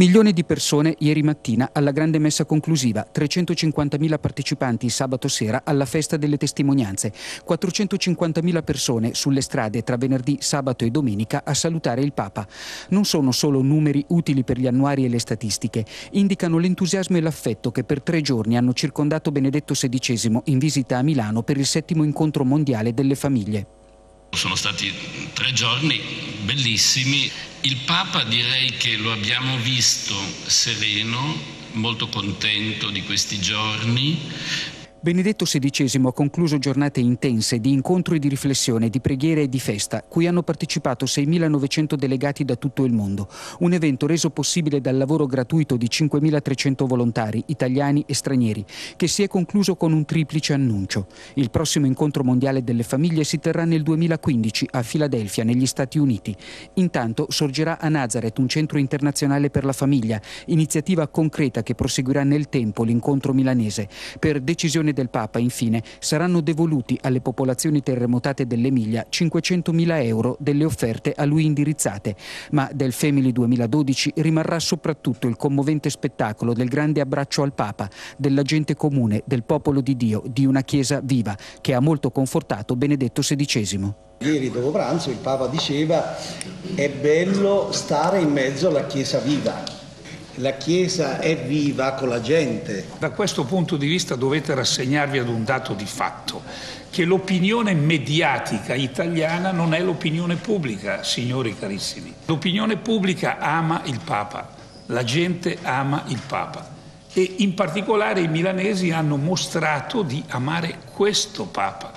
Milione di persone ieri mattina alla grande messa conclusiva, 350.000 partecipanti sabato sera alla festa delle testimonianze, 450.000 persone sulle strade tra venerdì, sabato e domenica a salutare il Papa. Non sono solo numeri utili per gli annuari e le statistiche, indicano l'entusiasmo e l'affetto che per tre giorni hanno circondato Benedetto XVI in visita a Milano per il settimo incontro mondiale delle famiglie. Sono stati tre giorni bellissimi. Il Papa direi che lo abbiamo visto sereno, molto contento di questi giorni. Benedetto XVI ha concluso giornate intense di incontro e di riflessione, di preghiera e di festa, cui hanno partecipato 6.900 delegati da tutto il mondo. Un evento reso possibile dal lavoro gratuito di 5.300 volontari, italiani e stranieri, che si è concluso con un triplice annuncio. Il prossimo incontro mondiale delle famiglie si terrà nel 2015 a Filadelfia, negli Stati Uniti. Intanto sorgerà a Nazareth un centro internazionale per la famiglia, iniziativa concreta che proseguirà nel tempo l'incontro milanese. Per decisione decisione del Papa, infine, saranno devoluti alle popolazioni terremotate dell'Emilia 500.000 euro delle offerte a lui indirizzate, ma del Family 2012 rimarrà soprattutto il commovente spettacolo del grande abbraccio al Papa, della gente comune, del popolo di Dio, di una Chiesa viva, che ha molto confortato Benedetto XVI. Ieri dopo pranzo il Papa diceva è bello stare in mezzo alla Chiesa viva la Chiesa è viva con la gente. Da questo punto di vista dovete rassegnarvi ad un dato di fatto, che l'opinione mediatica italiana non è l'opinione pubblica, signori carissimi. L'opinione pubblica ama il Papa, la gente ama il Papa e in particolare i milanesi hanno mostrato di amare questo Papa.